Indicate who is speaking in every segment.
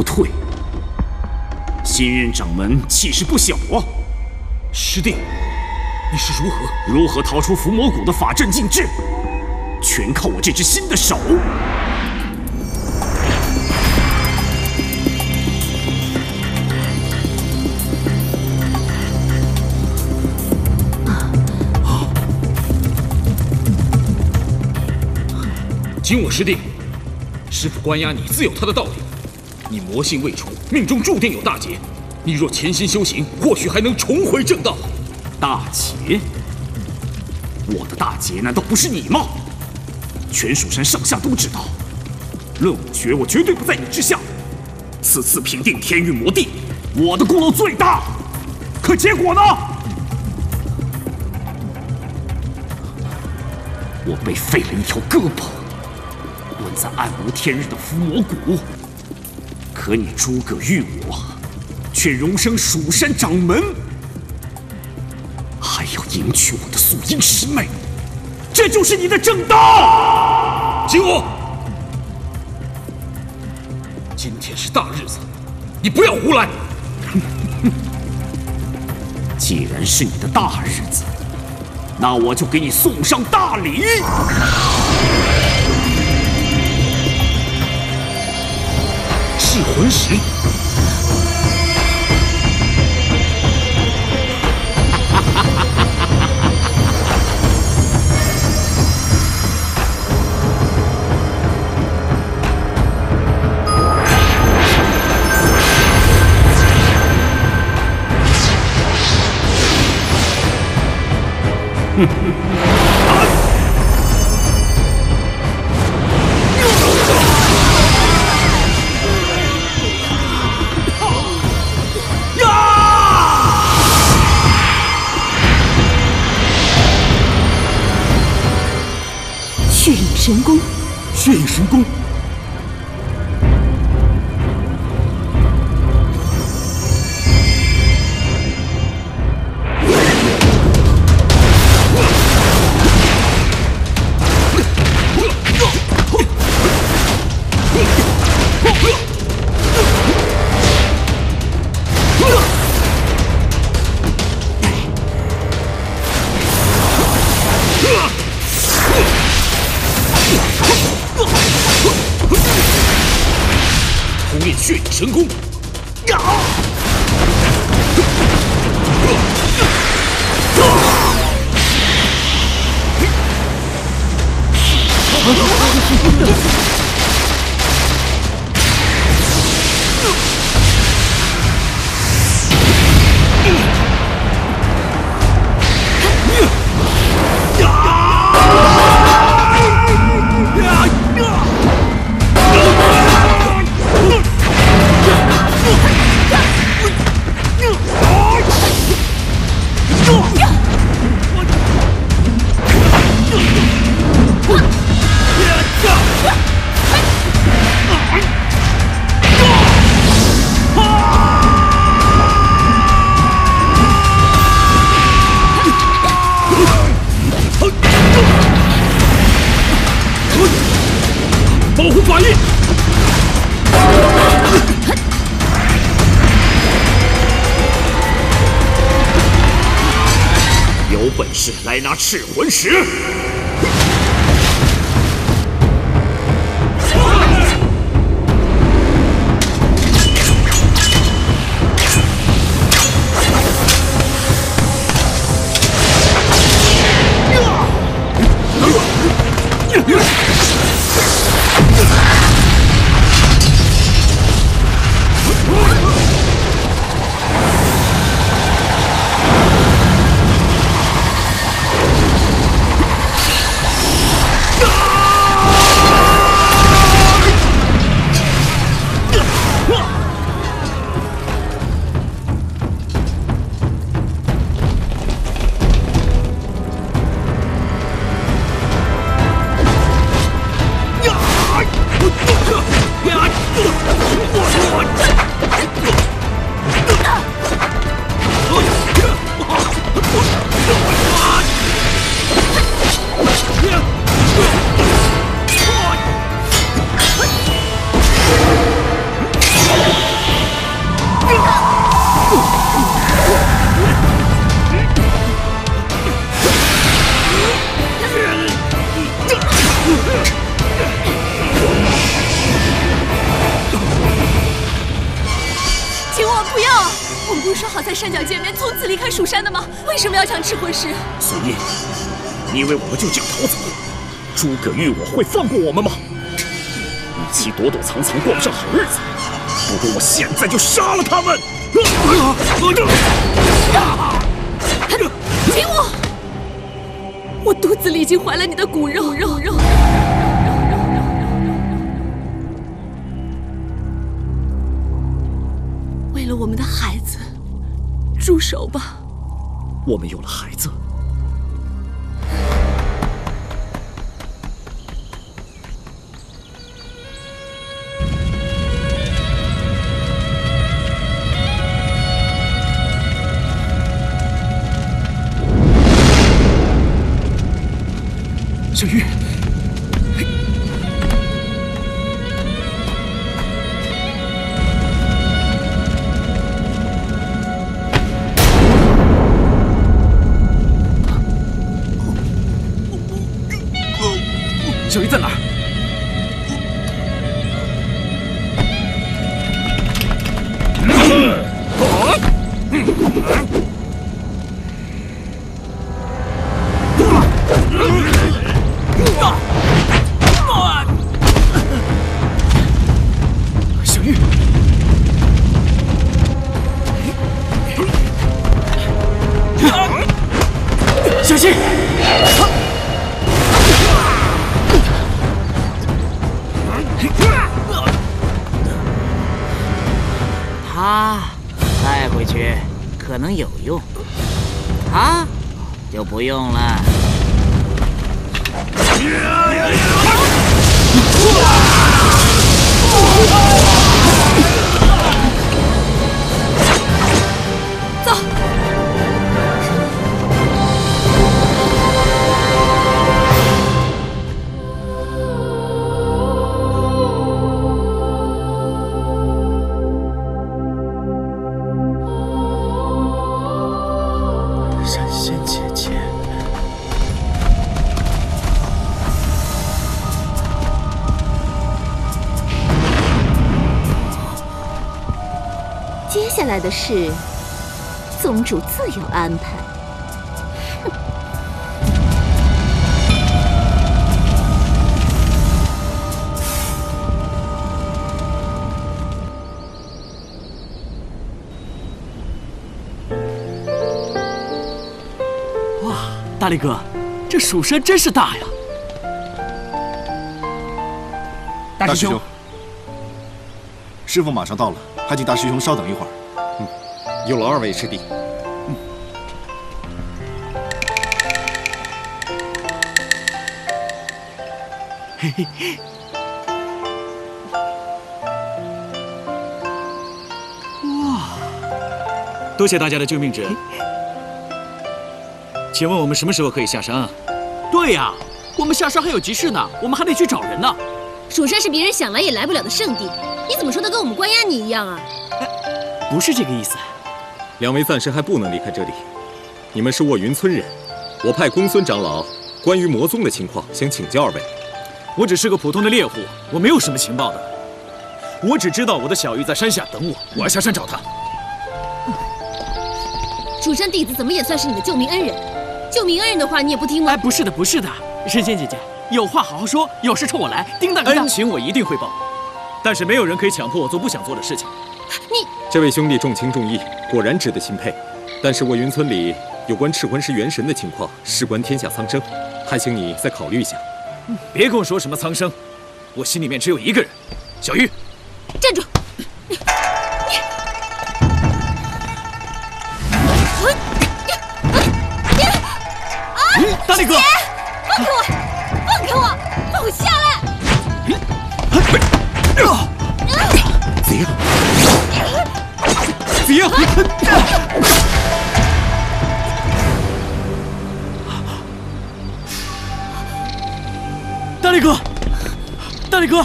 Speaker 1: 不退。新任掌门气势不小啊！
Speaker 2: 师弟，你是如何
Speaker 1: 如何逃出伏魔谷的法阵禁制？全靠我这只新的手。
Speaker 2: 听我师弟，师傅关押你自有他的道理。你魔性未除，命中注定有大劫。你若潜心修行，或许还能重回正道。
Speaker 1: 大劫？我的大劫难道不是你吗？全蜀山上下都知道，论武学我绝对不在你之下。此次平定天域魔地，我的功劳最大。可结果呢？我被废了一条胳膊。关在暗无天日的伏魔谷，可你诸葛玉我却荣升蜀山掌门，还要迎娶我的素英师妹，这就是你的正道！
Speaker 2: 金武，今天是大日子，你不要胡来。
Speaker 1: 既然是你的大日子，那我就给你送上大礼。
Speaker 2: 魂石。
Speaker 1: 来拿赤魂石！会放过我们吗？与其躲躲藏藏过不上好日子，不如我现在就杀了他们！
Speaker 3: 停我！我肚子里已经怀了你的骨肉肉肉。为了我们的孩子，住手吧！
Speaker 1: 我们有了孩子。小玉，小玉在哪儿？
Speaker 4: 下来的事，宗主自有安排。
Speaker 5: 哇，大力哥，这蜀山真是大呀！
Speaker 1: 大师兄，
Speaker 6: 师傅马上到了，还请大师兄稍等一会儿。
Speaker 7: 有劳二位师弟。
Speaker 2: 多谢大家的救命之恩。请问我们什么时候可以下山啊？
Speaker 5: 对呀，我们下山还有急事呢，我们还得去找人呢。
Speaker 3: 蜀山是别人想来也来不了的圣地，你怎么说的跟我们关押你一样啊？
Speaker 5: 不是这个意思。
Speaker 7: 两位暂时还不能离开这里，你们是卧云村人，我派公孙长老关于魔宗的情况想请教二位。
Speaker 2: 我只是个普通的猎户，我没有什么情报的。我只知道我的小玉在山下等我，我要下山找她。
Speaker 3: 蜀山弟子怎么也算是你的救命恩人，救命恩人的话你也不听吗
Speaker 5: 哎，？不是的，不是的，神仙姐姐，有话好好说，有事冲我来，叮当叮当
Speaker 2: 恩。情我一定会报，但是没有人可以强迫我做不想做的事情。
Speaker 7: 这位兄弟重情重义，果然值得钦佩。但是卧云村里有关赤魂石元神的情况，事关天下苍生，还请你再考虑一下。
Speaker 2: 别跟我说什么苍生，我心里面只有一个人，小玉。
Speaker 3: 站住！
Speaker 5: 你你大力哥，
Speaker 3: 放开我！放开我！放我下来！
Speaker 1: 子夜，
Speaker 5: 大力哥，大力哥，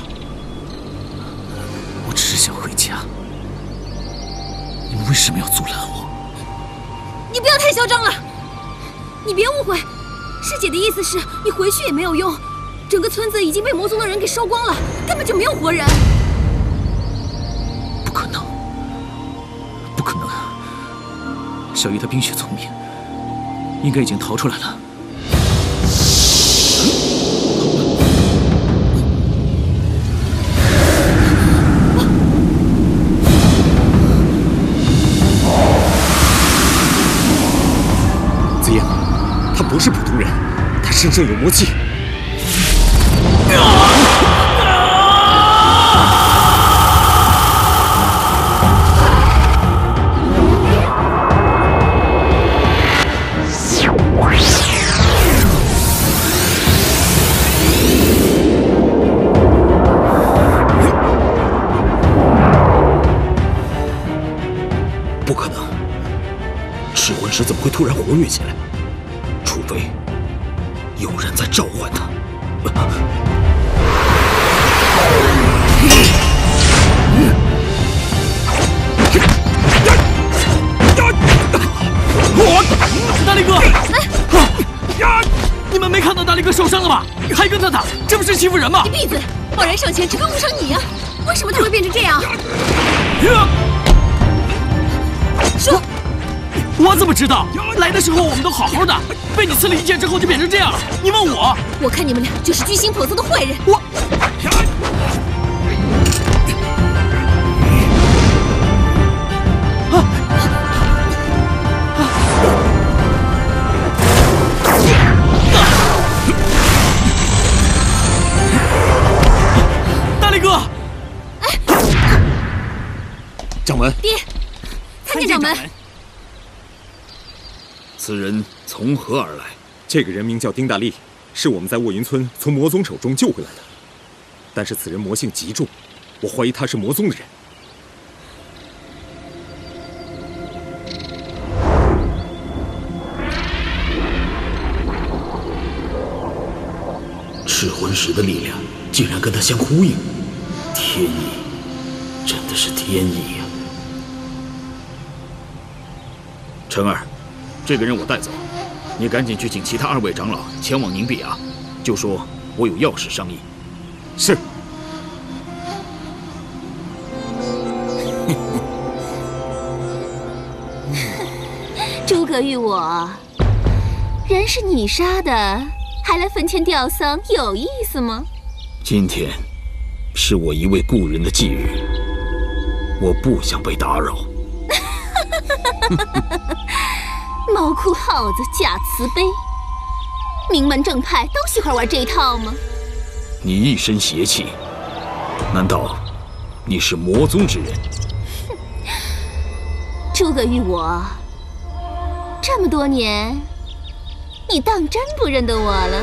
Speaker 1: 我只是想回家，你们为什么要阻拦我？
Speaker 3: 你不要太嚣张了！你别误会，师姐的意思是你回去也没有用，整个村子已经被魔宗的人给烧光了，根本就没有活人。
Speaker 2: 小鱼他冰雪聪明，应该已经逃出来了。
Speaker 7: 紫英，他不是普通人，他身上有魔气。
Speaker 2: 活跃起来？除非有人在召唤他。
Speaker 5: 大力哥，你们没看到大力哥受伤了吧？还跟他打，这不是欺负人吗？
Speaker 3: 你闭嘴！贸然上前，只会误伤你呀、为什么他会变成这样？说，
Speaker 5: 我怎么知道？来的时候我们都好好的，被你刺了一剑之后就变成这样了。你问我，
Speaker 3: 我看你们俩就是居心叵测的坏人。
Speaker 5: 我
Speaker 2: 此人从何而来？
Speaker 7: 这个人名叫丁大力，是我们在卧云村从魔宗手中救回来的。但是此人魔性极重，我怀疑他是魔宗的人。
Speaker 2: 赤魂石的力量竟然跟他相呼应，天意，真的是天意呀、陈儿，这个人我带走，你赶紧去请其他二位长老前往宁碧崖，就说我有要事商议。
Speaker 7: 是。
Speaker 4: 诸葛玉我，人是你杀的，还来坟前吊丧，有意思吗？
Speaker 2: 今天是我一位故人的忌日，我不想被打扰。
Speaker 4: 毛裤耗子假慈悲，名门正派都喜欢玩这一套吗？
Speaker 2: 你一身邪气，难道你是魔宗之人？
Speaker 4: 诸葛玉我，这么多年，你当真不认得我了？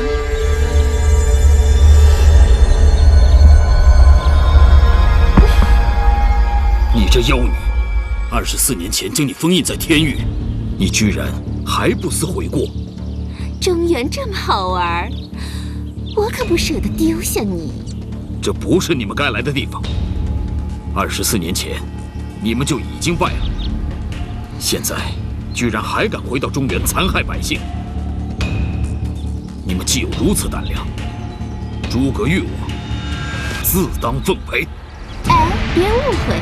Speaker 2: 你这妖女，二十四年前将你封印在天域，你居然还不思悔过？
Speaker 4: 中原这么好玩，我可不舍得丢下你。
Speaker 2: 这不是你们该来的地方。二十四年前，你们就已经败了，现在居然还敢回到中原残害百姓，你们既有如此胆量，诸葛玉我自当奉陪。
Speaker 4: 哎，别误会，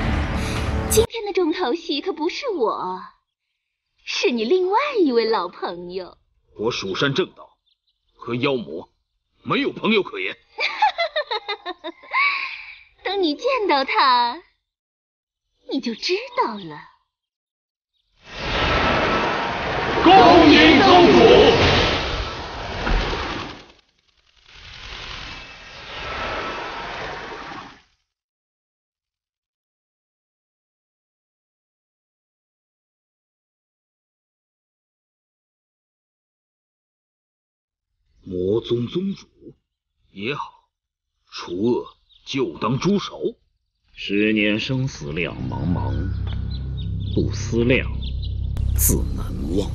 Speaker 4: 今天的重头戏可不是我，是你另外一位老朋友。
Speaker 2: 我蜀山正道和妖魔没有朋友可言。
Speaker 4: 等你见到他，你就知道了。
Speaker 2: 恭迎宗主。魔宗宗主也好，除恶就当诛首。
Speaker 1: 十年生死两茫茫，不思量，自难忘。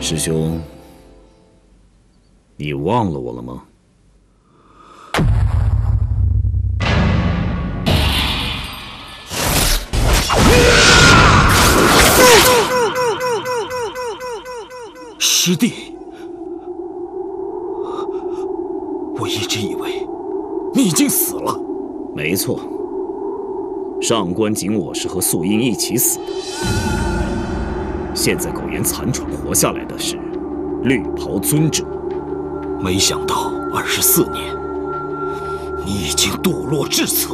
Speaker 1: 师兄，你忘了我了吗？
Speaker 2: 师弟，我一直以为你已经死了。
Speaker 1: 没错，上官景我是和素英一起死的。现在苟延残喘活下来的是绿袍尊者。
Speaker 2: 没想到二十四年，你已经堕落至此。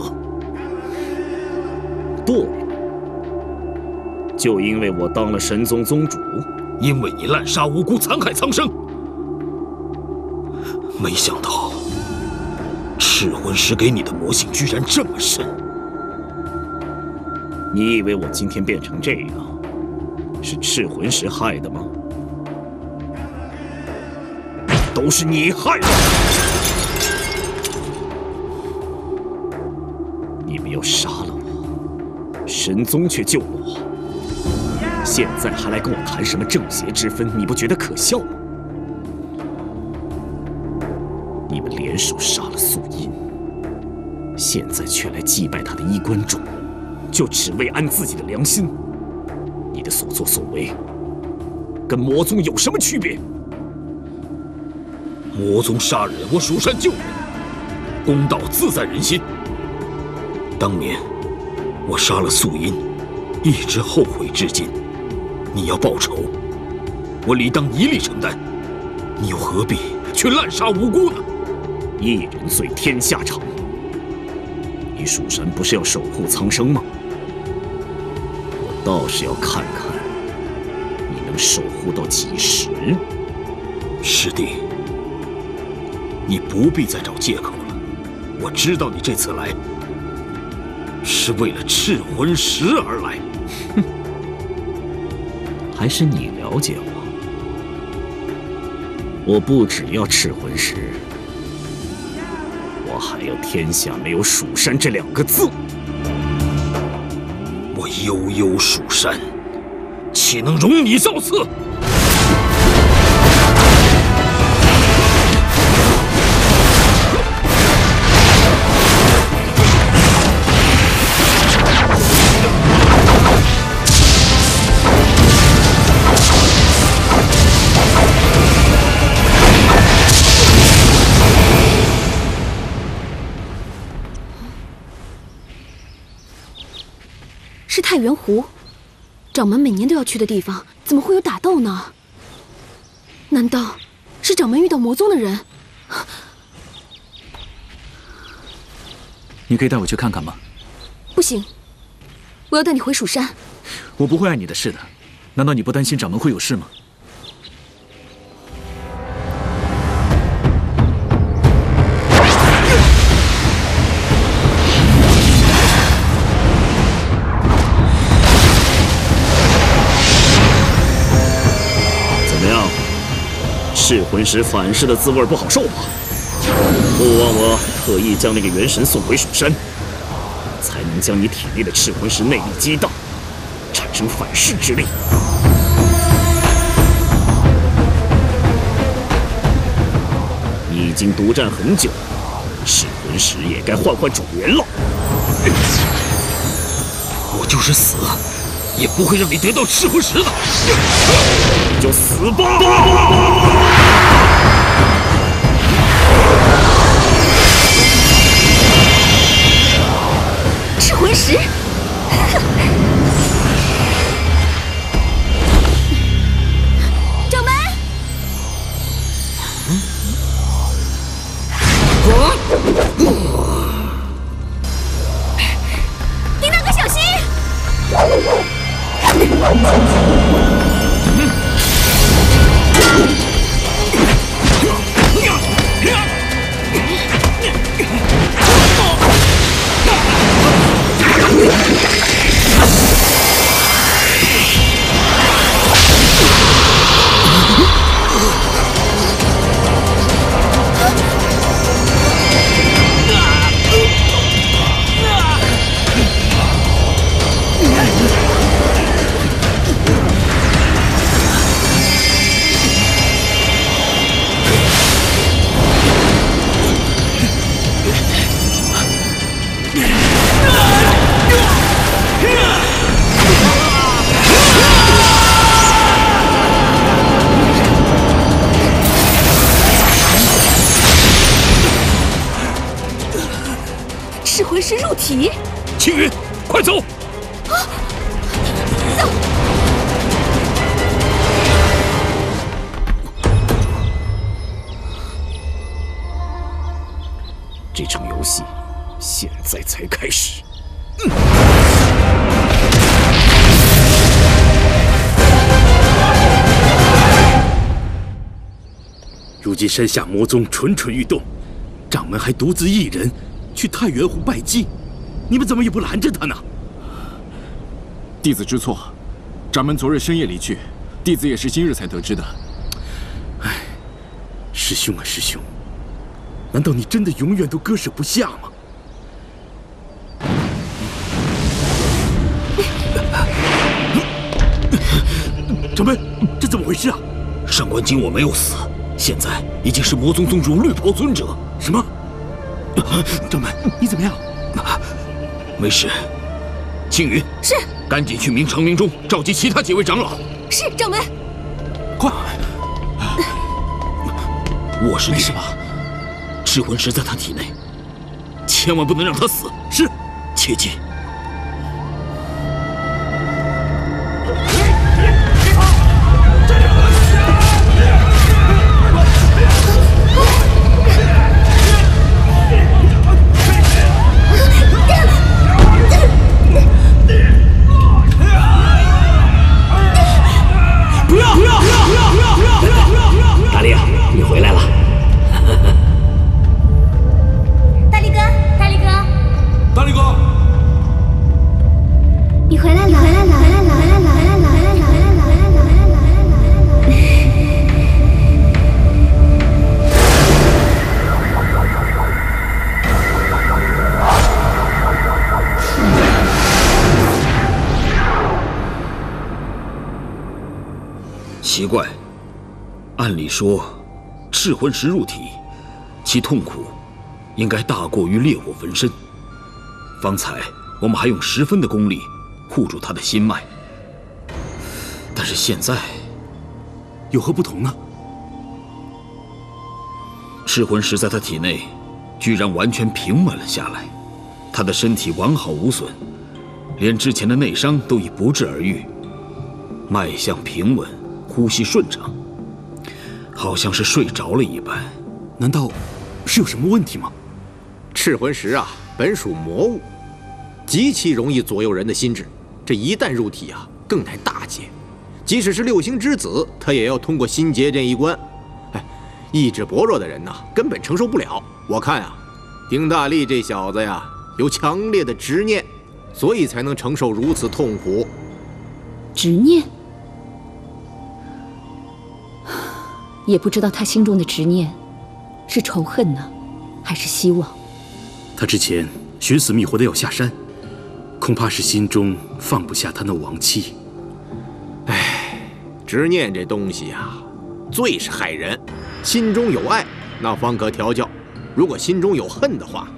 Speaker 1: 堕落？就因为我当了神宗宗主？
Speaker 2: 因为你滥杀无辜，残害苍生。没想到赤魂石给你的魔性居然这么深。
Speaker 1: 你以为我今天变成这样，是赤魂石害的吗？都是你害的！你们要杀了我，神宗却救了我。现在还来跟我谈什么正邪之分？你不觉得可笑吗？你们联手杀了素音，现在却来祭拜他的衣冠冢，就只为安自己的良心？你的所作所为，跟魔宗有什么区别？
Speaker 2: 魔宗杀人，我蜀山救人，公道自在人心。当年我杀了素音，一直后悔至今。你要报仇，我理当一力承担。你又何必去滥杀无辜呢？
Speaker 1: 一人罪，天下偿。你蜀山不是要守护苍生吗？我倒是要看看你能守护到几时。
Speaker 2: 师弟，你不必再找借口了。我知道你这次来是为了赤魂石而来。
Speaker 1: 还是你了解我？我不只要赤魂石，我还要天下没有蜀山这两个字。
Speaker 2: 我悠悠蜀山，岂能容你造次？
Speaker 3: 太原湖，掌门每年都要去的地方，怎么会有打斗呢？难道是掌门遇到魔宗的人？
Speaker 5: 你可以带我去看看吗？
Speaker 3: 不行，我要带你回蜀山。
Speaker 5: 我不会碍你的事的，难道你不担心掌门会有事吗？
Speaker 1: 石反噬的滋味不好受吧？不枉我特意将那个元神送回蜀山，才能将你体内的赤魂石内力激荡，产生反噬之力。你已经独占很久，赤魂石也该换换主人了。
Speaker 2: 我就是死，也不会让你得到赤魂石的。
Speaker 1: 你就死吧！
Speaker 5: 十哼如今山下魔宗蠢蠢欲动，掌门还独自一人去太原湖拜祭，你们怎么也不拦着他呢？
Speaker 8: 弟子知错，掌门昨日深夜离去，弟子也是今日才得知的。
Speaker 5: 唉，师兄啊师兄，难道你真的永远都割舍不下吗？掌门，这怎么回事啊？
Speaker 2: 上官金我没有死，现在已经是魔宗宗主绿袍尊者。
Speaker 5: 什么？掌门，你怎么样？
Speaker 2: 没事。青云，
Speaker 3: 是，
Speaker 2: 赶紧去明长明中召集其他几位长老。
Speaker 3: 是，掌门。
Speaker 5: 快！
Speaker 2: 我是
Speaker 5: 没事吧？
Speaker 2: 赤魂石在他体内，千万不能让他死。
Speaker 5: 是，
Speaker 2: 切记。说，赤魂石入体，其痛苦应该大过于烈火焚身。方才我们还用十分的功力护住他的心脉，但是现在
Speaker 5: 有何不同呢？
Speaker 2: 赤魂石在他体内居然完全平稳了下来，他的身体完好无损，连之前的内伤都已不治而愈，脉象平稳。呼吸顺畅，好像是睡着了一般。
Speaker 5: 难道是有什么问题吗？
Speaker 9: 赤魂石啊，本属魔物，极其容易左右人的心智。这一旦入体啊，更乃大劫。即使是六星之子，他也要通过心结这一关。哎，意志薄弱的人呐，根本承受不了。我看啊，丁大力这小子呀，有强烈的执念，所以才能承受如此痛苦。
Speaker 10: 执念。也不知道他心中的执念，是仇恨呢，还是希望？
Speaker 5: 他之前寻死觅活的要下山，恐怕是心中放不下他那亡妻。
Speaker 9: 唉，执念这东西呀，最是害人。心中有爱，那方可调教；如果心中有恨的话，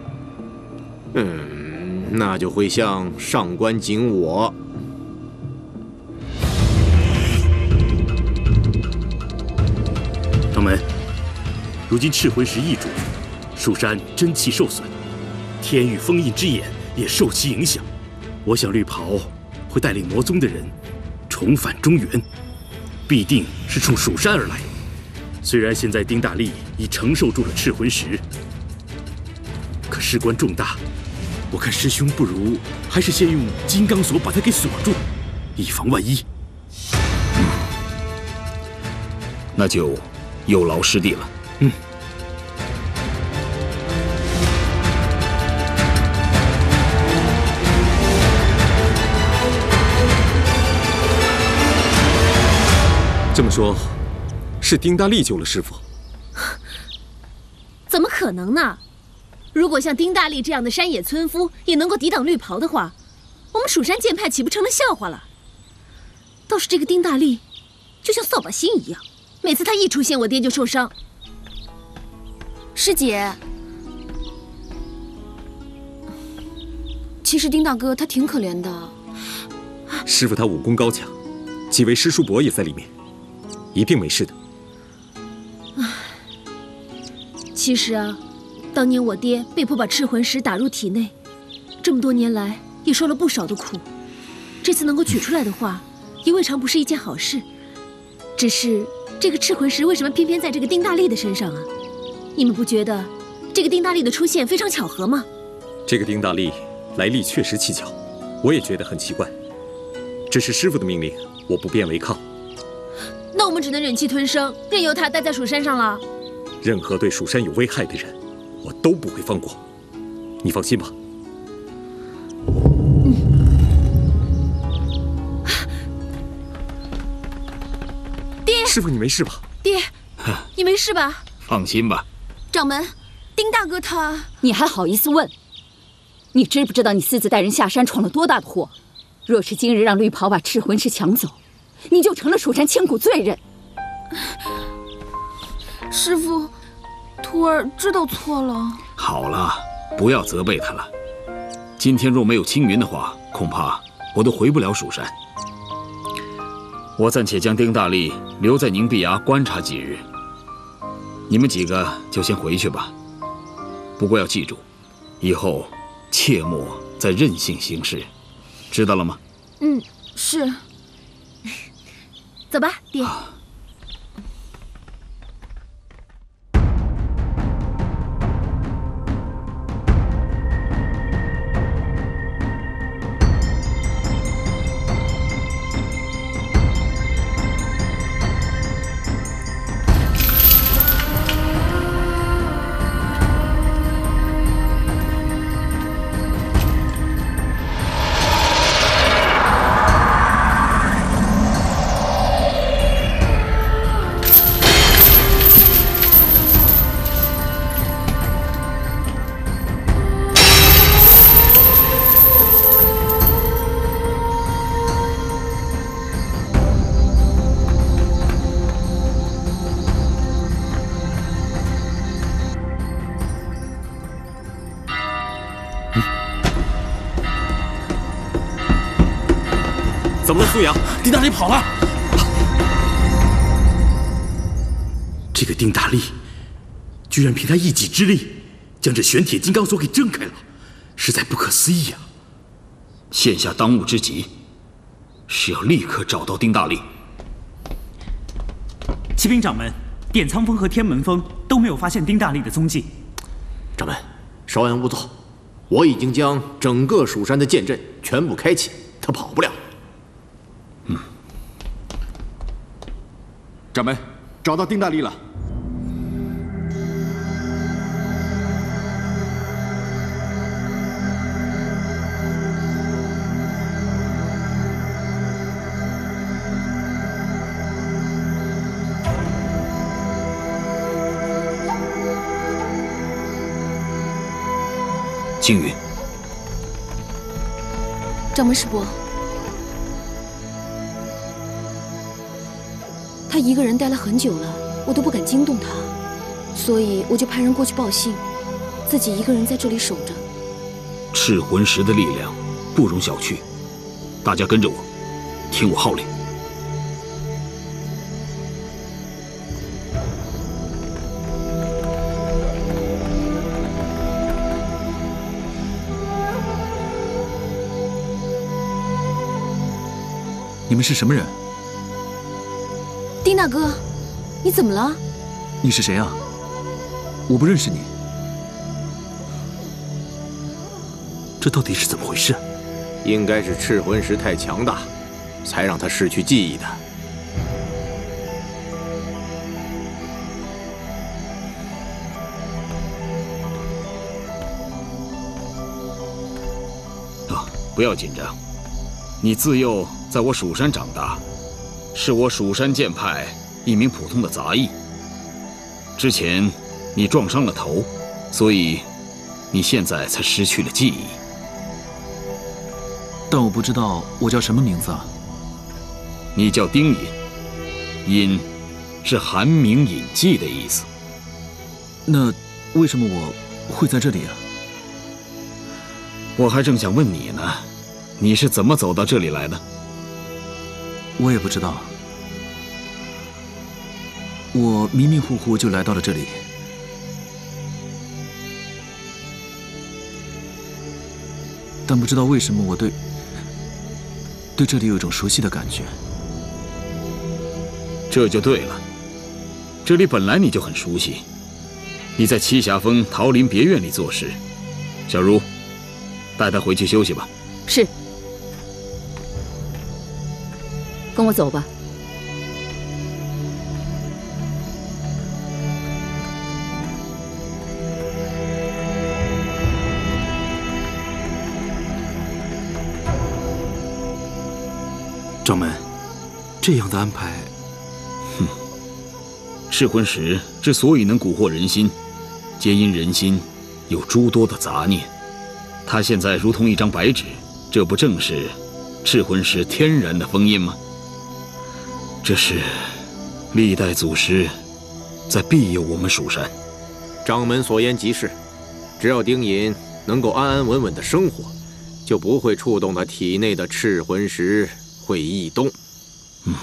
Speaker 9: 嗯，那就会像上官景我。
Speaker 5: 如今赤魂石易主，蜀山真气受损，天域封印之眼也受其影响。我想绿袍会带领魔宗的人重返中原，必定是冲蜀山而来。虽然现在丁大力已承受住了赤魂石，可事关重大，我看师兄不如还是先用金刚锁把他给锁住，以防万一。
Speaker 2: 那就。有劳师弟了。
Speaker 5: 嗯。
Speaker 7: 这么说，是丁大力救了师傅？
Speaker 3: 怎么可能呢？如果像丁大力这样的山野村夫也能够抵挡绿袍的话，我们蜀山剑派岂不成了笑话了？倒是这个丁大力，就像扫把星一样。每次他一出现，我爹就受伤。师姐，其实丁大哥他挺可怜的。
Speaker 7: 师傅他武功高强，几位师叔伯也在里面，一定没事的。
Speaker 3: 其实啊，当年我爹被迫把赤魂石打入体内，这么多年来也受了不少的苦，这次能够取出来的话，也未尝不是一件好事。只是这个赤魂石为什么偏偏在这个丁大力的身上啊？你们不觉得这个丁大力的出现非常巧合吗？
Speaker 7: 这个丁大力来历确实蹊跷，我也觉得很奇怪。只是师傅的命令，我不便违抗。
Speaker 3: 那我们只能忍气吞声，任由他待在蜀山上了。
Speaker 7: 任何对蜀山有危害的人，我都不会放过。你放心吧。
Speaker 3: 爹，
Speaker 7: 师傅，你没事吧？
Speaker 3: 爹，你没事吧？
Speaker 2: 放心吧。
Speaker 3: 掌门，丁大哥他……
Speaker 10: 你还好意思问？你知不知道你私自带人下山闯了多大的祸？若是今日让绿袍把赤魂石抢走，你就成了蜀山千古罪人。
Speaker 3: 师傅，徒儿知道错了。
Speaker 2: 好了，不要责备他了。今天若没有青云的话，恐怕我都回不了蜀山。我暂且将丁大力留在凝碧崖观察几日。你们几个就先回去吧。不过要记住，以后切莫再任性行事，知道了吗？
Speaker 3: 嗯，是。走吧，爹。
Speaker 7: 怎
Speaker 5: 丁大力跑了。
Speaker 1: 这个丁大力，居然凭他一己之力，将这玄铁金刚锁给挣开了，实在不可思议啊！
Speaker 2: 现下当务之急，是要立刻找到丁大力。
Speaker 11: 启禀掌门，点苍峰和天门峰都没有发现丁大力的踪迹。
Speaker 9: 掌门，稍安勿躁，我已经将整个蜀山的剑阵全部开启，他跑不了。
Speaker 6: 掌门，找到丁大力了。
Speaker 2: 青云，
Speaker 3: 掌门师伯，他一个人待了很久了，我都不敢惊动他，所以我就派人过去报信，自己一个人在这里守着。
Speaker 2: 赤魂石的力量不容小觑，大家跟着我，听我号令。
Speaker 6: 你们是什么人？
Speaker 3: 丁大哥，你怎么了？
Speaker 6: 你是谁啊？我不认识你。
Speaker 1: 这到底是怎么回事？
Speaker 9: 应该是赤魂石太强大，才让他失去记忆的。
Speaker 2: 啊，不要紧张。你自幼在我蜀山长大，是我蜀山剑派一名普通的杂役。之前你撞伤了头，所以你现在才失去了记忆。
Speaker 6: 但我不知道我叫什么名字啊。
Speaker 2: 你叫丁隐，隐是寒名隐迹的意思。
Speaker 6: 那为什么我会在这里啊？
Speaker 2: 我还正想问你呢。你是怎么走到这里来的？
Speaker 6: 我也不知道。我迷迷糊糊就来到了这里。但不知道为什么我对对这里有一种熟悉的感觉。
Speaker 2: 这就对了，这里本来你就很熟悉。你在栖霞峰桃林别院里做事，小茹，带他回去休息吧。
Speaker 10: 是，跟我走吧。
Speaker 6: 掌门，这样的安排，
Speaker 2: 哼，赤魂石之所以能蛊惑人心，皆因人心有诸多的杂念。他现在如同一张白纸，这不正是赤魂石天然的封印吗？这是历代祖师在庇佑我们蜀山。
Speaker 9: 掌门所言极是，只要丁隐能够安安稳稳的生活，就不会触动他体内的赤魂石。会异动。嗯。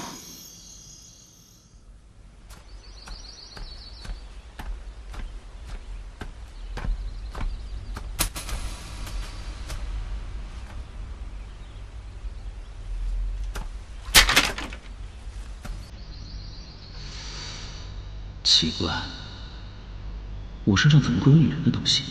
Speaker 11: 奇怪，我身上怎么会有女人的东西？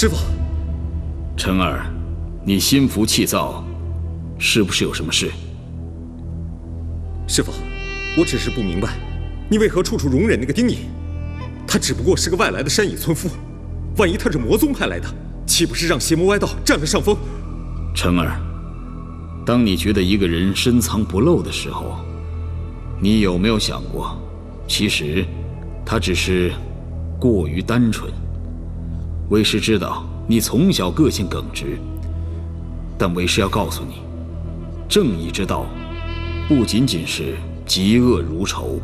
Speaker 7: 师傅，
Speaker 2: 辰儿，你心浮气躁，是不是有什么事？
Speaker 7: 师傅，我只是不明白，你为何处处容忍那个丁隐？他只不过是个外来的山野村夫，万一他是魔宗派来的，岂不是让邪魔歪道占了上风？
Speaker 2: 辰儿，当你觉得一个人深藏不露的时候，你有没有想过，其实他只是过于单纯？为师知道你从小个性耿直，但为师要告诉你，正义之道不仅仅是嫉恶如仇，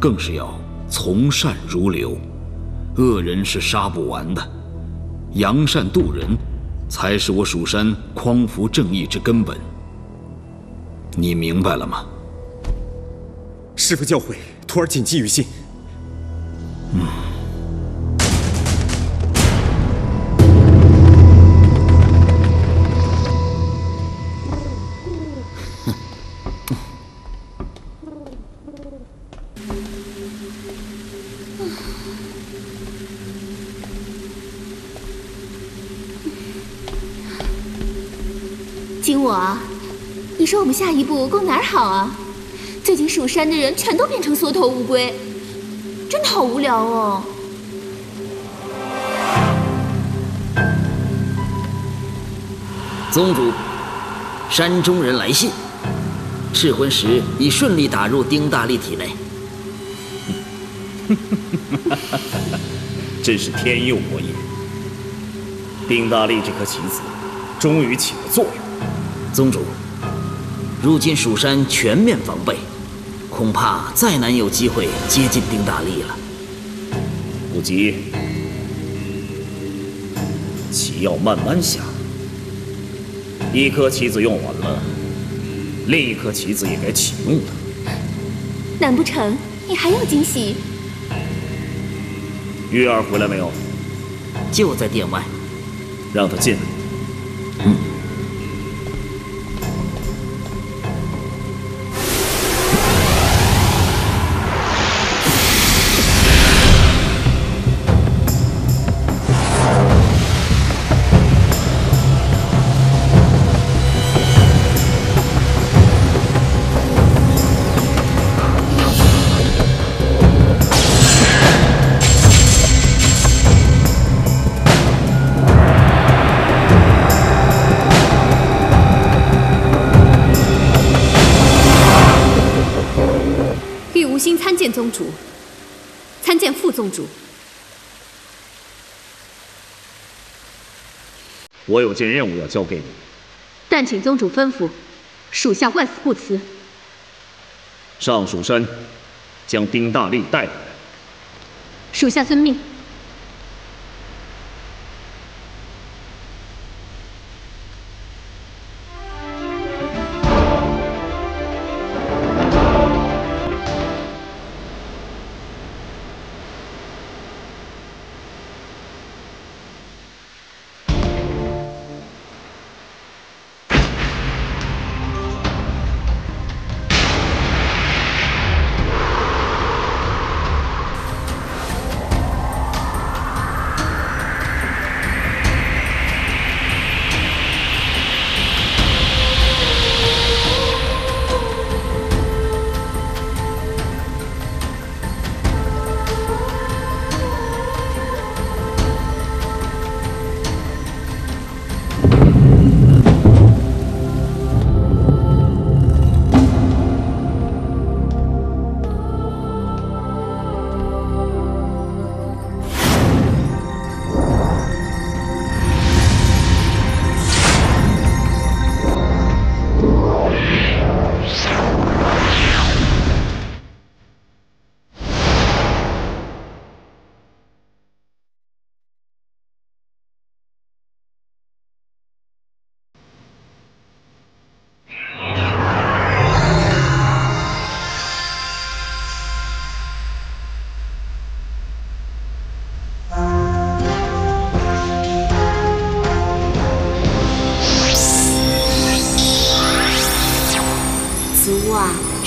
Speaker 2: 更是要从善如流。恶人是杀不完的，扬善度人，才是我蜀山匡扶正义之根本。你明白了吗？
Speaker 7: 师傅教诲，徒儿谨记于心。
Speaker 2: 嗯。
Speaker 12: 们下一步攻哪儿好啊？最近蜀山的人全都变成缩头乌龟，真的好无聊哦。
Speaker 13: 宗主，山中人来信，赤魂石已顺利打入丁大力体内。
Speaker 1: 真是天佑我也！丁大力这颗棋子终于起了作用。
Speaker 13: 宗主，如今蜀山全面防备，恐怕再难有机会接近丁大力了。
Speaker 1: 不急，棋要慢慢下。一颗棋子用完了，另一颗棋子也该启用了。
Speaker 12: 难不成你还有惊喜？
Speaker 1: 玉儿回来没有？
Speaker 13: 就在殿外，
Speaker 1: 让他进来。
Speaker 13: 嗯。
Speaker 1: 我有件任务要交给你，
Speaker 10: 但请宗主吩咐，属下万死不辞。
Speaker 1: 上蜀山，将丁大力带回来。
Speaker 10: 属下遵命。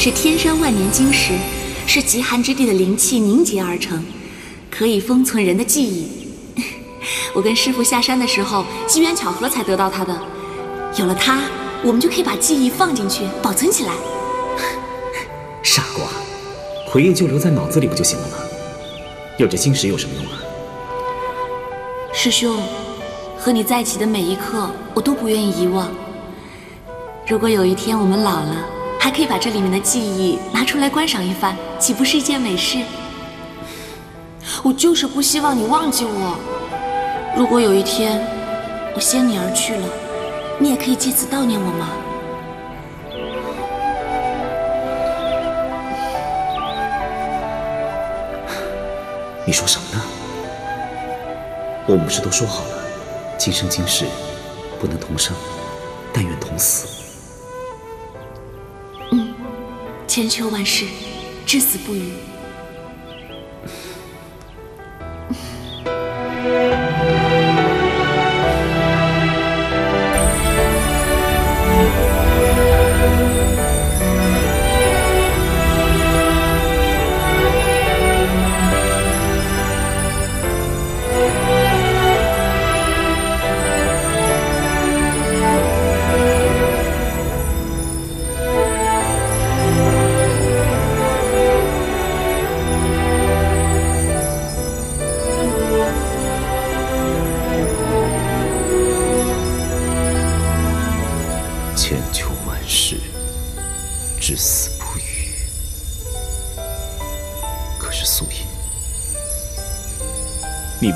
Speaker 4: 是天山万年晶石，是极寒之地的灵气凝结而成，可以封存人的记忆。我跟师傅下山的时候，机缘巧合才得到它的。有了它，我们就可以把记忆放进去，保存起来。
Speaker 1: 傻瓜，回忆就留在脑子里不就行了吗？有这晶石有什么用啊？
Speaker 4: 师兄，和你在一起的每一刻，我都不愿意遗忘。如果有一天我们老了，还可以把这里面的记忆拿出来观赏一番，岂不是一件美事？我就是不希望你忘记我。如果有一天我先你而去了，你也可以借此悼念我吗？
Speaker 1: 你说什么呢？我们不是都说好了，今生今世不能同生，但愿同死。
Speaker 4: 千秋万世，至死不渝。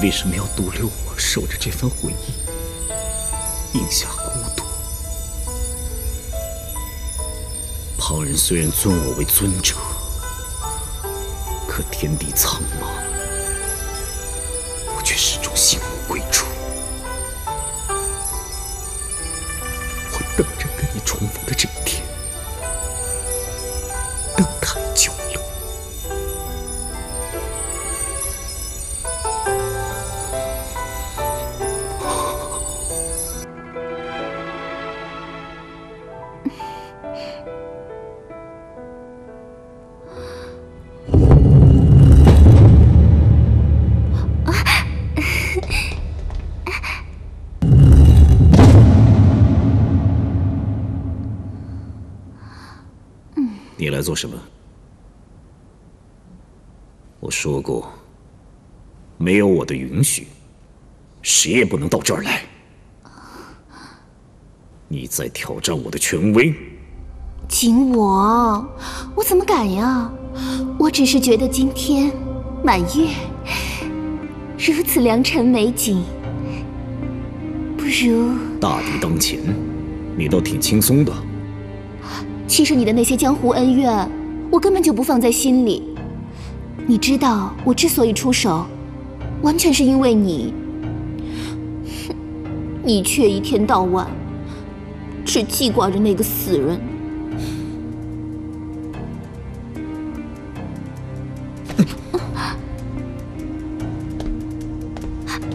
Speaker 1: 为什么要独留我守着这份回忆，饮下孤独？旁人虽然尊我为尊者，可天地苍茫，谁也不能到这儿来。你在挑战我的权威。
Speaker 4: 景我，我怎么敢呀？我只是觉得今天满月如此良辰美景，不如……
Speaker 1: 大敌当前，你倒挺轻松的。
Speaker 4: 其实你的那些江湖恩怨，我根本就不放在心里。你知道，我之所以出手，完全是因为你。你却一天到晚只记挂着那个死人。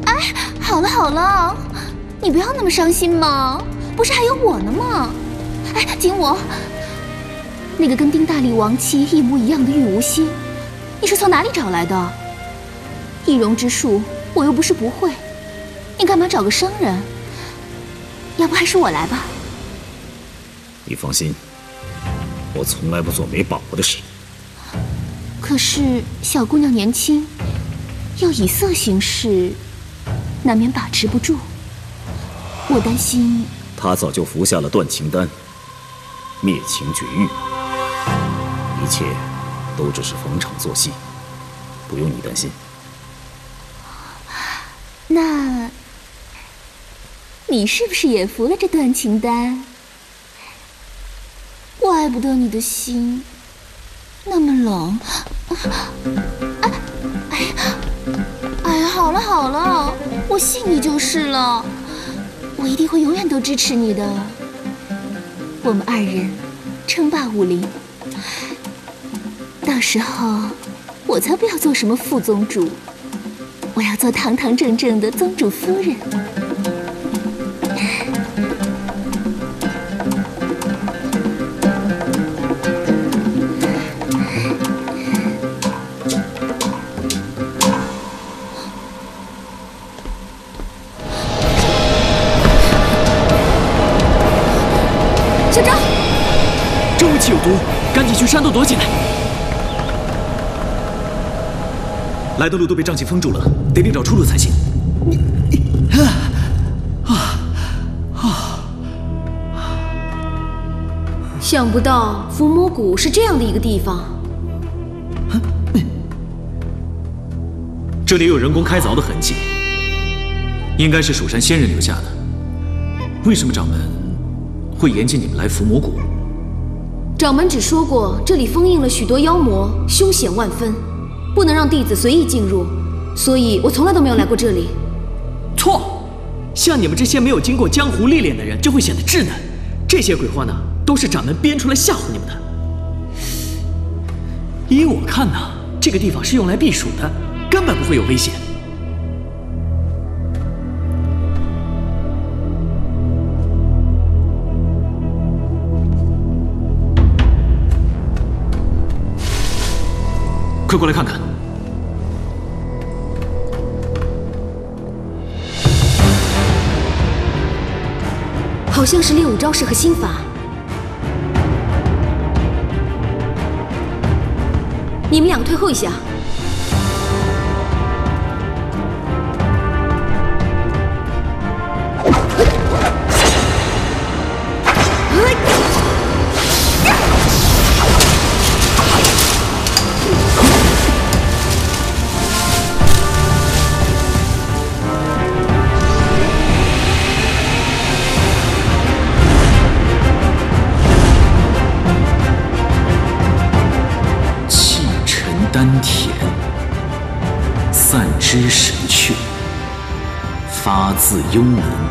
Speaker 4: 哎，好了好了，你不要那么伤心嘛，不是还有我呢吗？哎，景我。那个跟丁大力亡妻一模一样的玉无心，你是从哪里找来的？易容之术我又不是不会，你干嘛找个生人？要不还是我来吧。
Speaker 1: 你放心，我从来不做没把握的事。
Speaker 4: 可是小姑娘年轻，要以色行事，难免把持不住。我担心
Speaker 1: 她早就服下了断情丹，灭情绝欲。一切都只是逢场作戏，不用你担心。
Speaker 4: 那，你是不是也服了这断情丹？怪不得你的心那么冷。哎，哎呀，哎，好了好了，我信你就是了。我一定会永远都支持你的。我们二人称霸武林。到时候，我才不要做什么副宗主，我要做堂堂正正的宗主夫人。
Speaker 3: 小张，
Speaker 5: 这雾气有毒，赶紧去山洞躲起来。
Speaker 1: 来的路都被瘴气封住了，得另找出路才行。
Speaker 3: 啊啊！想不到伏魔谷是这样的一个地方。
Speaker 1: 这里有人工开凿的痕迹，应该是蜀山仙人留下的。为什么掌门会严禁你们来伏魔谷？
Speaker 3: 掌门只说过这里封印了许多妖魔，凶险万分。不能让弟子随意进入，所以我从来都没有来过这里。
Speaker 5: 错，像你们这些没有经过江湖历练的人，就会显得稚嫩。这些鬼话呢，都是掌门编出来吓唬你们的。依我看呢，这个地方是用来避暑的，根本不会有危险。
Speaker 1: 快过来看看！
Speaker 3: 好像是练武招式和心法。你们两个退后一下。
Speaker 11: 自幽
Speaker 3: 冥，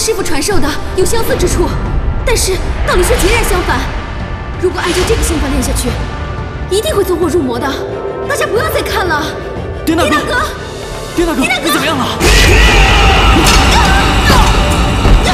Speaker 3: 师傅传授的有相似之处，但是道理却截然相反。如果按照这个心法练下去，一定会走火入魔的。大家不要再看了。
Speaker 5: 丁大哥，
Speaker 3: 丁大哥，
Speaker 5: 丁大哥，你怎么样了？丁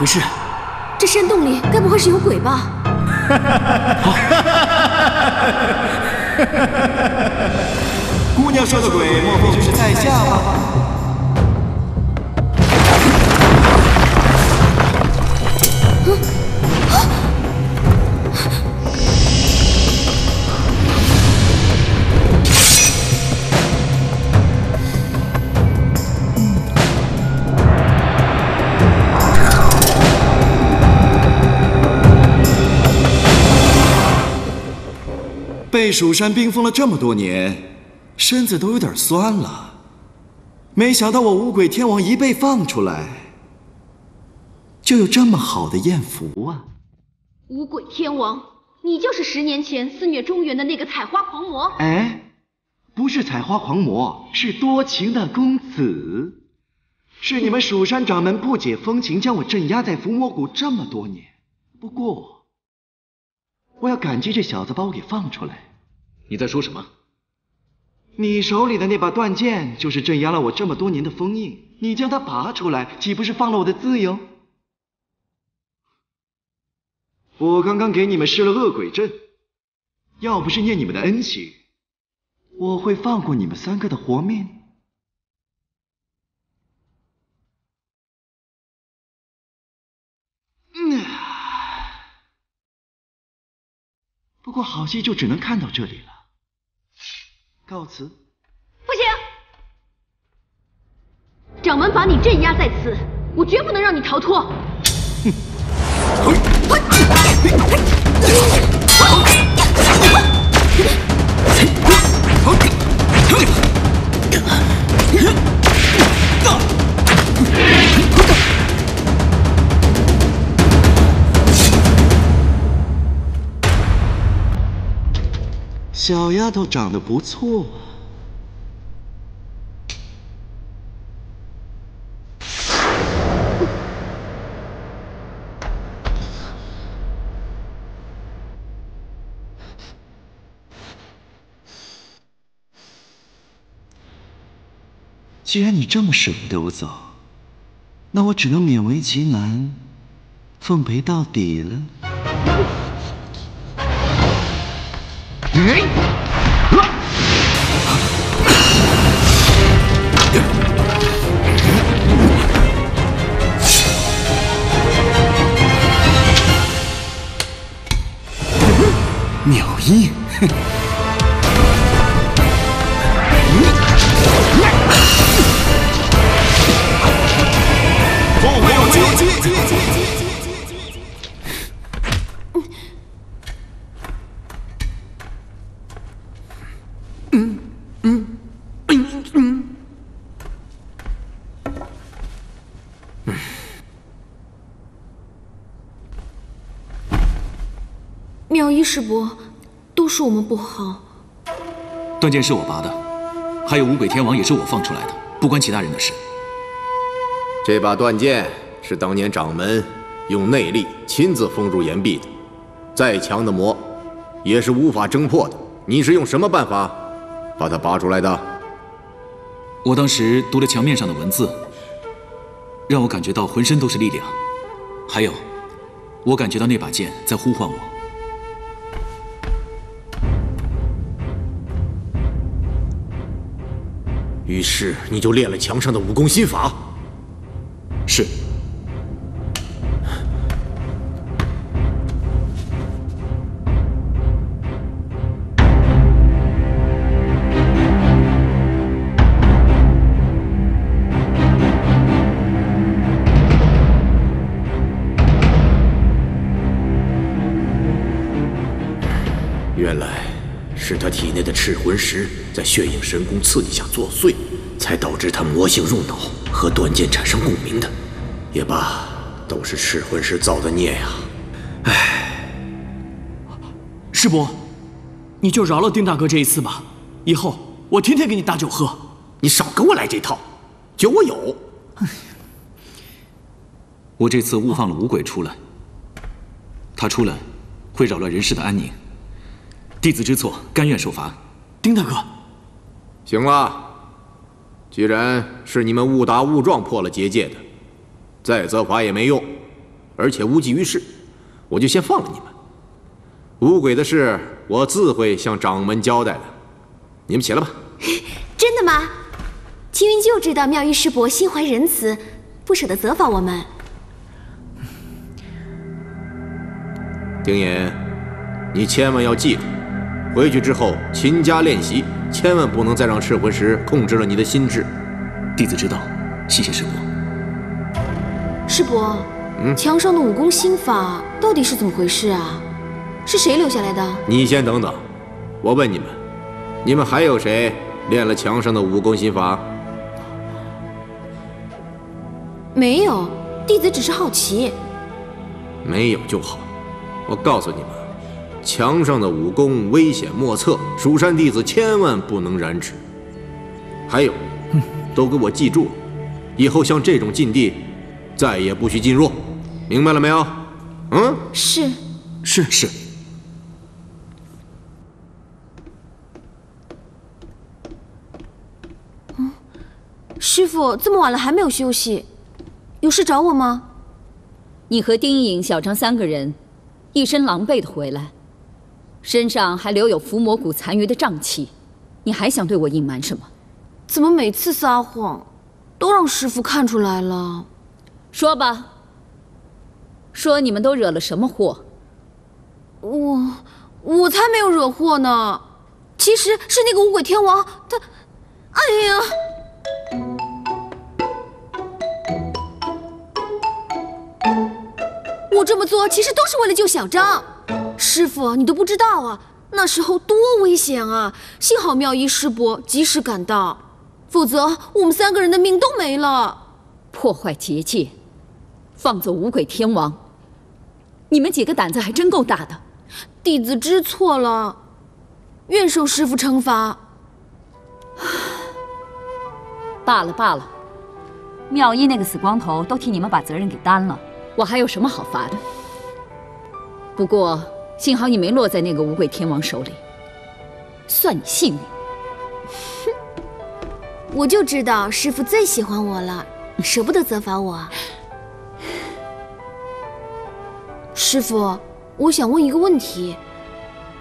Speaker 5: 回事？
Speaker 3: 这山洞里该不会是有鬼吧？
Speaker 14: 姑娘说的鬼，莫非就是在下吗？被蜀山冰封了这么多年，身子都有点酸了。没想到我五鬼天王一被放出来，就有这么好的艳福啊！
Speaker 15: 五鬼天王，你就是十年前肆虐中原的那个采花狂魔？
Speaker 14: 哎，不是采花狂魔，是多情的公子。是你们蜀山掌门不解风情，将我镇压在伏魔谷这么多年。不过，我要感激这小子把我给放出来。
Speaker 2: 你在说什么？
Speaker 14: 你手里的那把断剑，就是镇压了我这么多年的封印。你将它拔出来，岂不是放了我的自由？我刚刚给你们施了恶鬼阵，要不是念你们的恩情，我会放过你们三个的活命？
Speaker 15: 不过好戏就只能看到这里了，告辞。
Speaker 16: 不行，掌门把你镇压在此，我绝不能让你逃脱。
Speaker 15: 小丫头长得不错。既然你这么舍不得我走，那我只能勉为其难，奉陪到底了。
Speaker 14: 鸟音，
Speaker 16: 师伯，都是我们不好。
Speaker 5: 断剑是我拔的，还有五鬼天王也是我放出来的，不关其他人的事。
Speaker 9: 这把断剑是当年掌门用内力亲自封入岩壁的，再强的魔也是无法挣破的。你是用什么办法把它拔出来的？
Speaker 5: 我当时读了墙面上的文字，让我感觉到浑身都是力量，还有，我感觉到那把剑在呼唤我。
Speaker 9: 于是你就练了墙上的武功心法。
Speaker 5: 是。
Speaker 9: 原来是他体内的赤魂石在血影神功刺激下作祟，才导致他魔性入脑，和断剑产生共鸣的。也罢，都是赤魂石造的孽呀！
Speaker 17: 唉师伯，你就饶了丁大哥这一次吧，以后我天天给你打酒喝。
Speaker 9: 你少跟我来这套，酒我有。
Speaker 5: 我这次误放了五鬼出来，他出来会扰乱人世的安宁，弟子知错，甘愿受罚。
Speaker 17: 丁大哥，
Speaker 9: 行了，既然是你们误打误撞破了结界的，再责罚也没用，而且无济于事，我就先放了你们。五鬼的事，我自会向掌门交代的。你们起来吧。
Speaker 3: 真的吗？青云就知道妙玉师伯心怀仁慈，不舍得责罚我们。
Speaker 9: 丁隐，你千万要记住，回去之后勤加练习，千万不能再让赤魂石控制了你的心智。
Speaker 5: 弟子知道，谢谢师伯。
Speaker 3: 师伯，
Speaker 9: 嗯
Speaker 3: 墙上的武功心法到底是怎么回事啊？是谁留下来的？
Speaker 9: 你先等等，我问你们，你们还有谁练了墙上的武功心法？
Speaker 3: 没有，弟子只是好奇。
Speaker 9: 没有就好。我告诉你们，墙上的武功危险莫测，蜀山弟子千万不能染指。还有，都给我记住了，以后像这种禁地，再也不许进入，明白了没有？嗯，
Speaker 3: 是。
Speaker 5: 是是。
Speaker 3: 师傅这么晚了还没有休息，有事找我吗？
Speaker 10: 你和丁颖、小张三个人，一身狼狈的回来，身上还留有伏魔谷残余的瘴气，你还想对我隐瞒什么？
Speaker 3: 怎么每次撒谎，都让师傅看出来了？
Speaker 10: 说吧，说你们都惹了什么祸？
Speaker 3: 我我才没有惹祸呢。其实是那个五鬼天王，他，哎呀！我这么做其实都是为了救小张。师傅，你都不知道啊，那时候多危险啊！幸好妙一师伯及时赶到，否则我们三个人的命都没了。
Speaker 10: 破坏结界，放走五鬼天王，你们几个胆子还真够大的。
Speaker 3: 弟子知错了，愿受师傅惩罚。
Speaker 10: 罢了罢了，妙一那个死光头都替你们把责任给担了，我还有什么好罚的？不过幸好你没落在那个五鬼天王手里，算你幸运。
Speaker 3: 哼，我就知道师傅最喜欢我了。舍不得责罚我，师傅，我想问一个问题：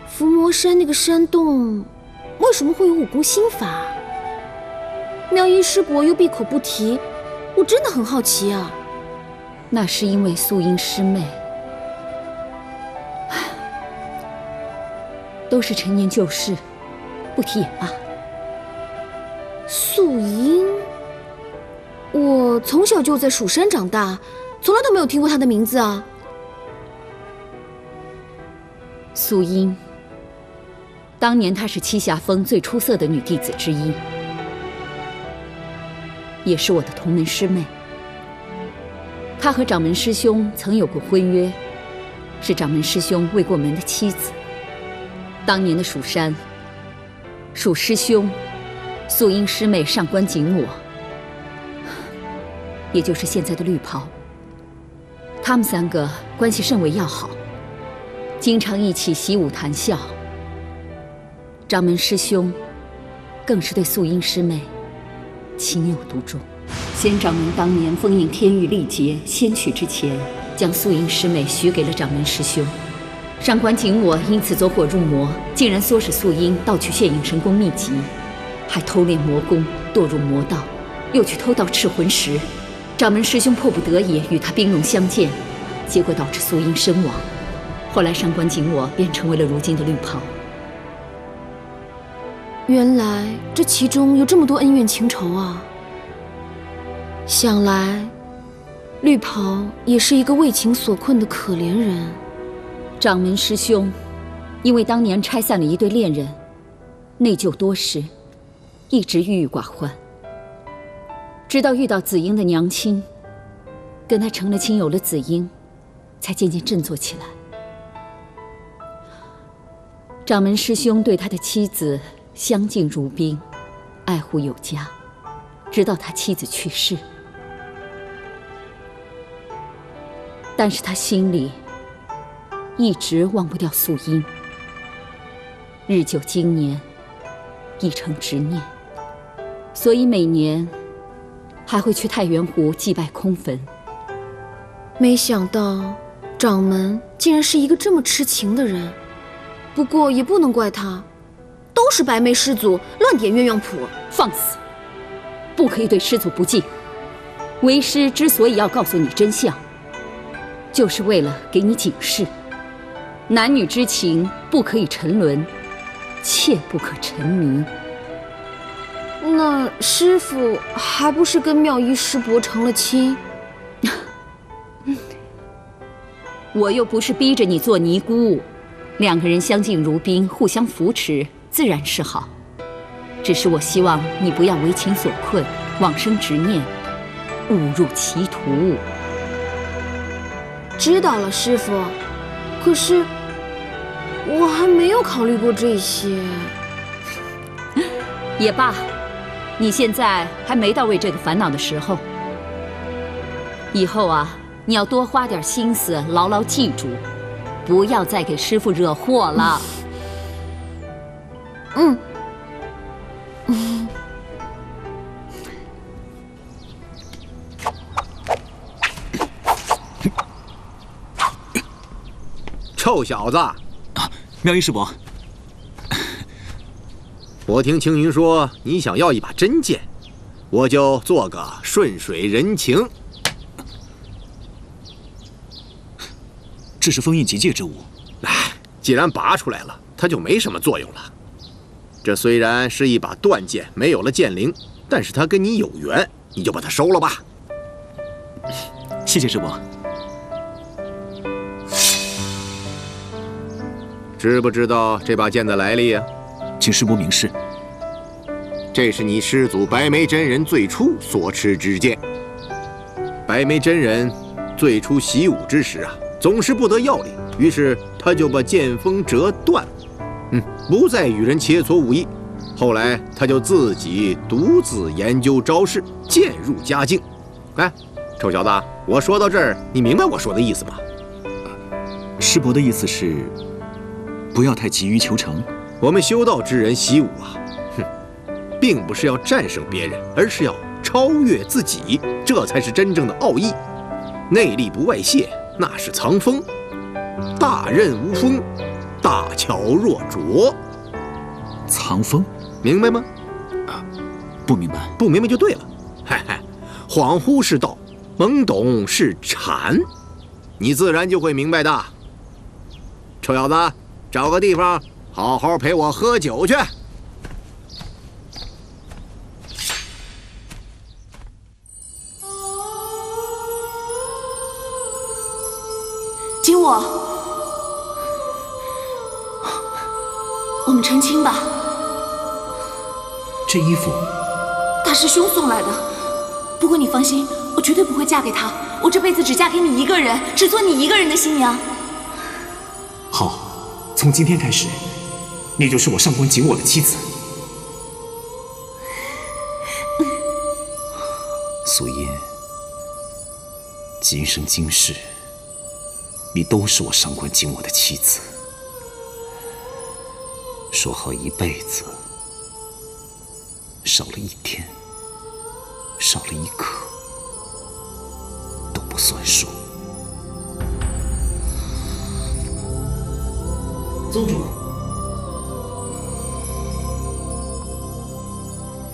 Speaker 3: 伏魔山那个山洞为什么会有武功心法？妙音师伯又闭口不提，我真的很好奇啊。
Speaker 10: 那是因为素英师妹，都是陈年旧事，不提也罢。
Speaker 3: 素英。我从小就在蜀山长大，从来都没有听过她的名字啊。
Speaker 10: 素英，当年她是栖霞峰最出色的女弟子之一，也是我的同门师妹。她和掌门师兄曾有过婚约，是掌门师兄未过门的妻子。当年的蜀山，蜀师兄，素英师妹上官景我。也就是现在的绿袍，他们三个关系甚为要好，经常一起习武谈笑。掌门师兄更是对素英师妹情有独钟。仙掌门当年封印天域历劫仙曲之前，将素英师妹许给了掌门师兄。上官景我因此走火入魔，竟然唆使素英盗取血影神功秘籍，还偷练魔功，堕入魔道，又去偷盗赤魂石。掌门师兄迫不得已与他兵戎相见，结果导致素英身亡。后来上官景我便成为了如今的绿袍。
Speaker 3: 原来这其中有这么多恩怨情仇啊！想来，绿袍也是一个为情所困的可怜人。
Speaker 10: 掌门师兄因为当年拆散了一对恋人，内疚多时，一直郁郁寡欢。直到遇到紫英的娘亲，跟他成了亲，有了紫英，才渐渐振作起来。掌门师兄对他的妻子相敬如宾，爱护有加，直到他妻子去世。但是他心里一直忘不掉素英，日久经年，已成执念，所以每年。还会去太原湖祭拜空坟。
Speaker 3: 没想到掌门竟然是一个这么痴情的人，不过也不能怪他，都是白眉师祖乱点鸳鸯谱。
Speaker 10: 放肆！不可以对师祖不敬。为师之所以要告诉你真相，就是为了给你警示：男女之情不可以沉沦，切不可沉迷。
Speaker 3: 那师傅还不是跟妙一师伯成了亲？
Speaker 10: 我又不是逼着你做尼姑，两个人相敬如宾，互相扶持，自然是好。只是我希望你不要为情所困，往生执念，误入歧途。
Speaker 3: 知道了，师傅。可是我还没有考虑过这些。
Speaker 10: 也罢。你现在还没到为这个烦恼的时候。以后啊，你要多花点心思，牢牢记住，不要再给师傅惹祸了。
Speaker 3: 嗯。
Speaker 9: 臭小子！啊，
Speaker 1: 妙音师伯。
Speaker 9: 我听青云说你想要一把真剑，我就做个顺水人情。
Speaker 1: 这是封印结界之物，
Speaker 9: 来，既然拔出来了，它就没什么作用了。这虽然是一把断剑，没有了剑灵，但是它跟你有缘，你就把它收了吧。
Speaker 5: 谢谢师伯。
Speaker 9: 知不知道这把剑的来历啊？
Speaker 5: 请师伯明示。
Speaker 9: 这是你师祖白眉真人最初所持之剑。白眉真人最初习武之时啊，总是不得要领，于是他就把剑锋折断，嗯，不再与人切磋武艺。后来他就自己独自研究招式，渐入佳境。哎，臭小子，我说到这儿，你明白我说的意思吗？
Speaker 5: 师伯的意思是，不要太急于求成。
Speaker 9: 我们修道之人习武啊，哼，并不是要战胜别人，而是要超越自己，这才是真正的奥义。内力不外泄，那是藏锋；大刃无锋，大巧若拙。
Speaker 5: 藏锋，
Speaker 9: 明白吗？
Speaker 5: 啊，不明白。
Speaker 9: 不明白就对了。嗨嗨，恍惚是道，懵懂是禅，你自然就会明白的。臭小子，找个地方。好好陪我喝酒去。
Speaker 3: 金我，我们成亲吧。
Speaker 5: 这衣服，
Speaker 3: 大师兄送来的。不过你放心，我绝对不会嫁给他。我这辈子只嫁给你一个人，只做你一个人的新娘。
Speaker 18: 从今天开始。你就是我上官景我的妻子，
Speaker 1: 素音。今生今世，你都是我上官景我的妻子。说好一辈子，少了一天，少了一刻，都不算数。
Speaker 18: 宗主。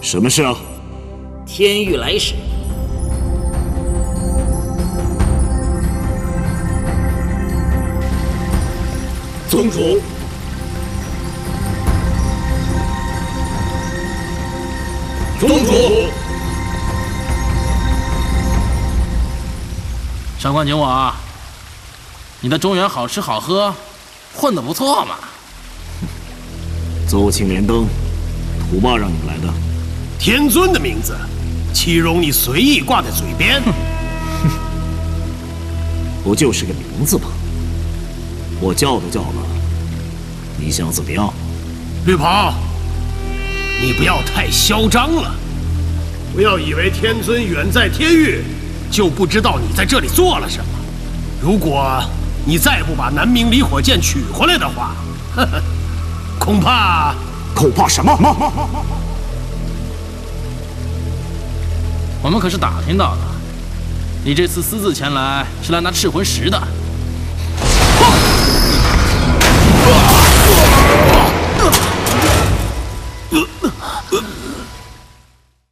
Speaker 1: 什么事啊？
Speaker 13: 天域来使。
Speaker 19: 宗主。宗主。
Speaker 20: 上官景我啊，你的中原好吃好喝，混得不错嘛。
Speaker 1: 邹庆连灯，土霸让你们来的。
Speaker 19: 天尊的名字，岂容你随意挂在嘴边？哼，
Speaker 1: 不就是个名字吗？我叫都叫了，你想怎么样？
Speaker 19: 绿袍，你不要太嚣张了！不要以为天尊远在天域，就不知道你在这里做了什么。如果你再不把南明离火剑取回来的话，呵呵，恐怕……
Speaker 18: 恐怕什么？
Speaker 20: 我们可是打听到的，你这次私自前来是来拿赤魂石的。